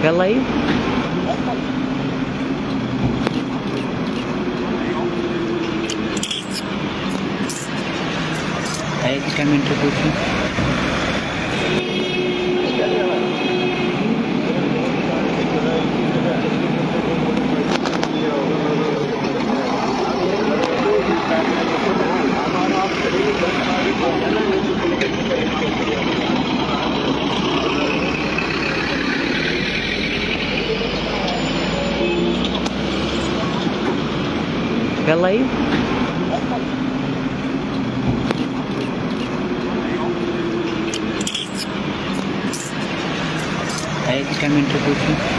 Pela aí. Aí que caminho Pela aí. Aí que caminho que eu.